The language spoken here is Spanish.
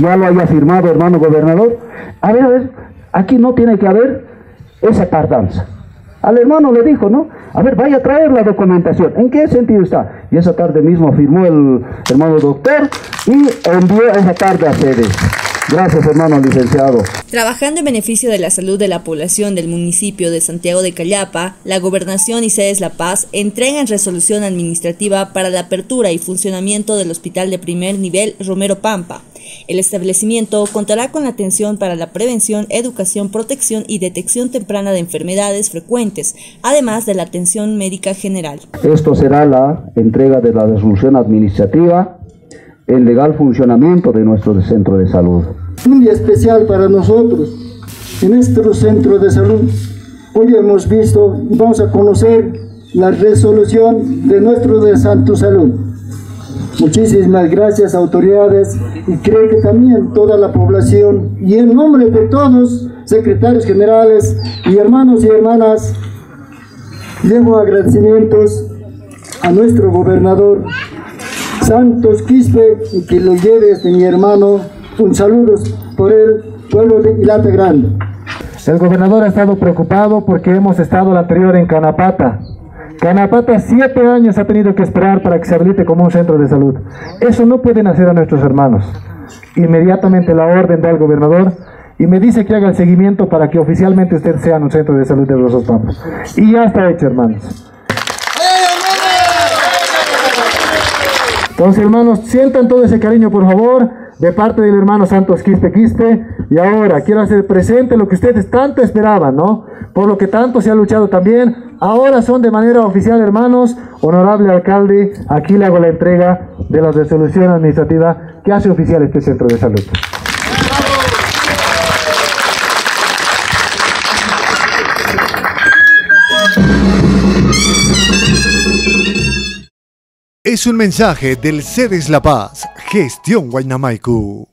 Ya lo haya firmado, hermano gobernador, a ver, a ver, aquí no tiene que haber esa tardanza. Al hermano le dijo, ¿no? A ver, vaya a traer la documentación. ¿En qué sentido está? Y esa tarde mismo firmó el hermano doctor y envió esa tarde a sede. Gracias, hermano licenciado. Trabajando en beneficio de la salud de la población del municipio de Santiago de Callapa, la Gobernación y Sedes La Paz entregan resolución administrativa para la apertura y funcionamiento del Hospital de Primer Nivel Romero Pampa. El establecimiento contará con la atención para la prevención, educación, protección y detección temprana de enfermedades frecuentes, además de la atención médica general. Esto será la entrega de la resolución administrativa el legal funcionamiento de nuestro centro de salud. Un día especial para nosotros en nuestro centro de salud. Hoy hemos visto y vamos a conocer la resolución de nuestro de Santo Salud. Muchísimas gracias autoridades y creo que también toda la población y en nombre de todos, secretarios generales y hermanos y hermanas, llevo agradecimientos a nuestro gobernador Santos Quispe y que lo lleves de mi hermano un saludo por el pueblo de Ilata Grande. El gobernador ha estado preocupado porque hemos estado la anterior en Canapata. Canapata siete años ha tenido que esperar para que se habilite como un centro de salud. Eso no pueden hacer a nuestros hermanos. Inmediatamente la orden da al gobernador y me dice que haga el seguimiento para que oficialmente ustedes sean un centro de salud de los Pampas. Y ya está hecho, hermanos. Entonces, hermanos, sientan todo ese cariño, por favor, de parte del hermano Santos Quispe Quispe. Y ahora quiero hacer presente lo que ustedes tanto esperaban, ¿no? Por lo que tanto se ha luchado también. Ahora son de manera oficial, hermanos. Honorable alcalde, aquí le hago la entrega de la resolución administrativa que hace oficial este centro de salud. Es un mensaje del CEDES La Paz, Gestión Guaynamaicu.